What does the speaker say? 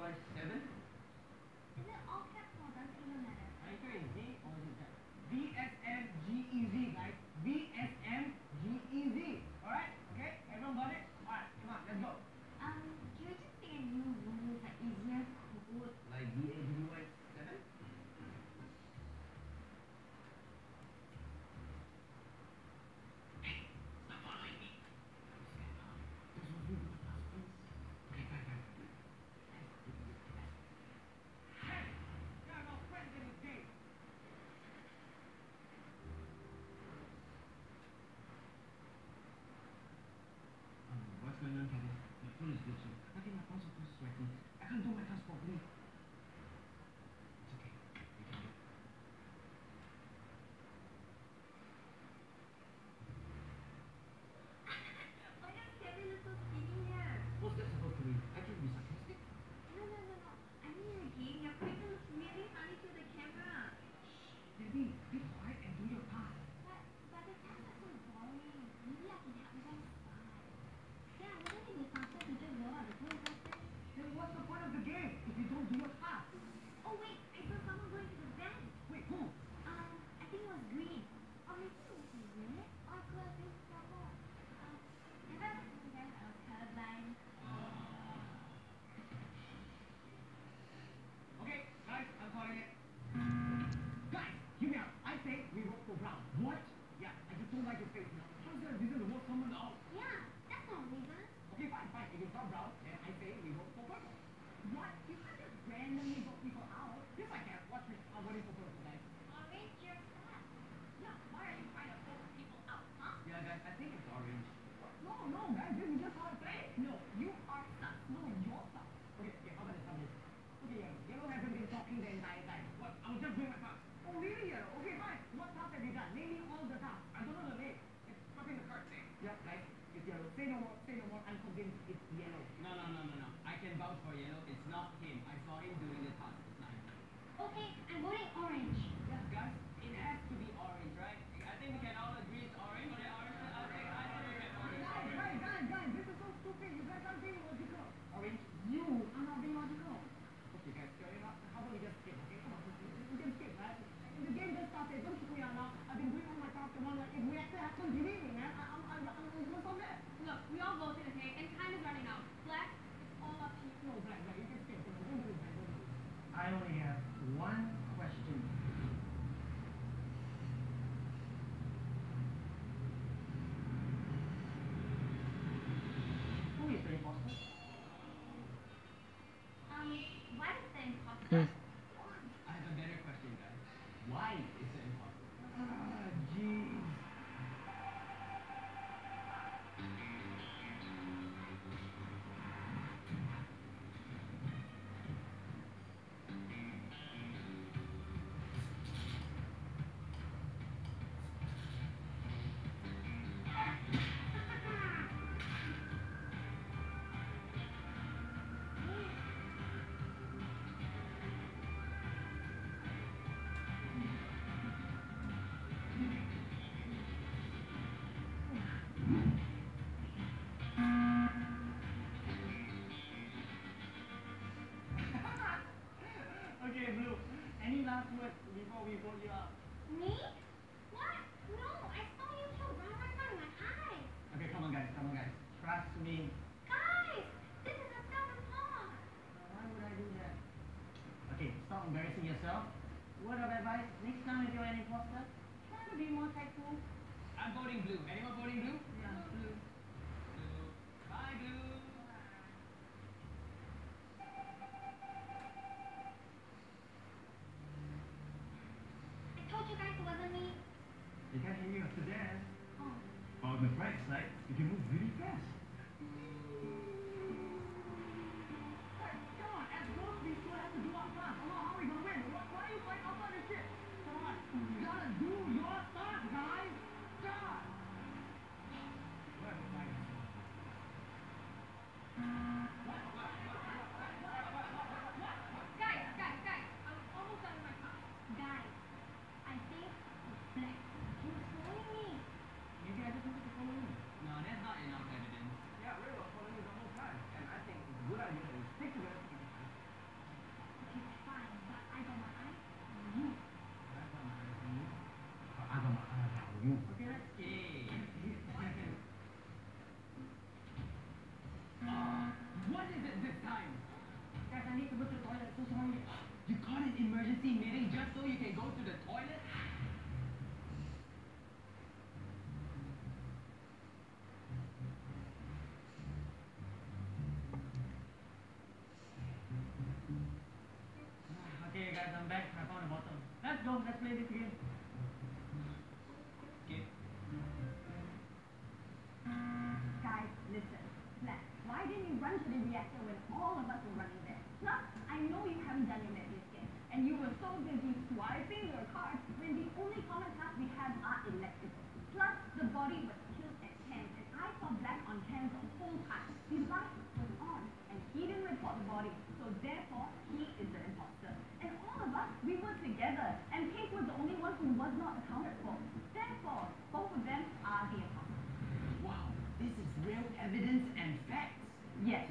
by 7 like a big before we vote you up? Me? What? No, I saw you kill Ron in my eyes. Okay, come on, guys. Come on, guys. Trust me. Guys, this is a seven song. Why would I do that? Okay, stop embarrassing yourself. What of advice, next time if you're an imposter, try to be more careful. I'm voting blue. Anyone voting blue? this time. Guys, I need to go to the toilet. So sorry. You called an emergency meeting just so you can go to the toilet? Okay guys, I'm back. I found a bottle. Let's go. Let's play this game. and you were so busy swiping your card when the only common tasks we have are electrical. Plus, the body was killed at 10, and I saw black on hands the whole time. His light was on, and he didn't report the body, so therefore, he is the imposter. And all of us, we were together, and Kate was the only one who was not accounted for. Therefore, both of them are the impostor. Wow, this is real evidence and facts. Yes.